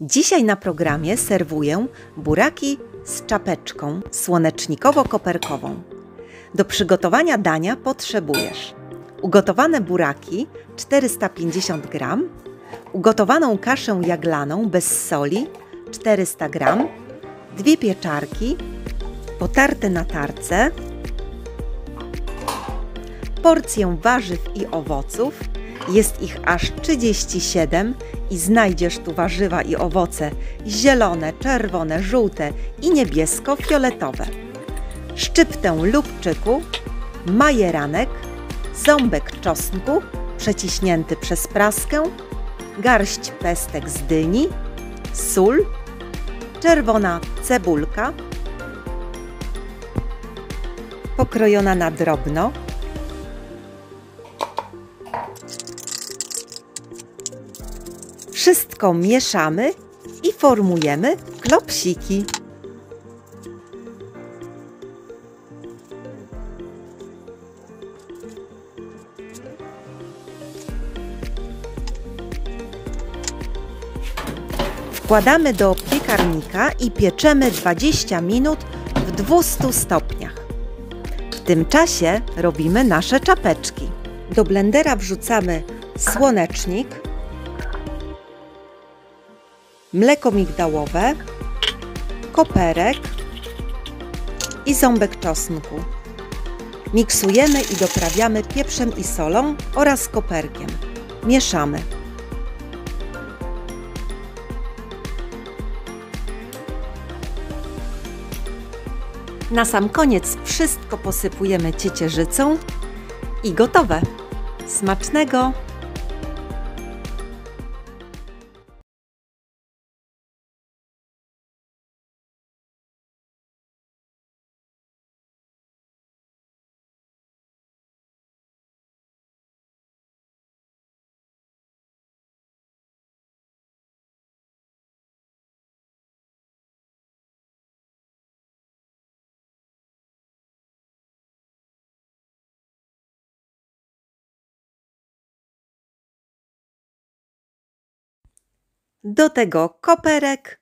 Dzisiaj na programie serwuję buraki z czapeczką słonecznikowo-koperkową. Do przygotowania dania potrzebujesz ugotowane buraki 450 g, ugotowaną kaszę jaglaną bez soli 400 g, dwie pieczarki, potarte na tarce, porcję warzyw i owoców. Jest ich aż 37 i znajdziesz tu warzywa i owoce zielone, czerwone, żółte i niebiesko-fioletowe. Szczyptę lubczyku, majeranek, ząbek czosnku przeciśnięty przez praskę, garść pestek z dyni, sól, czerwona cebulka, pokrojona na drobno, Wszystko mieszamy i formujemy klopsiki. Wkładamy do piekarnika i pieczemy 20 minut w 200 stopniach. W tym czasie robimy nasze czapeczki. Do blendera wrzucamy słonecznik, mleko migdałowe, koperek i ząbek czosnku. Miksujemy i doprawiamy pieprzem i solą oraz koperkiem. Mieszamy. Na sam koniec wszystko posypujemy ciecierzycą i gotowe. Smacznego! Do tego koperek,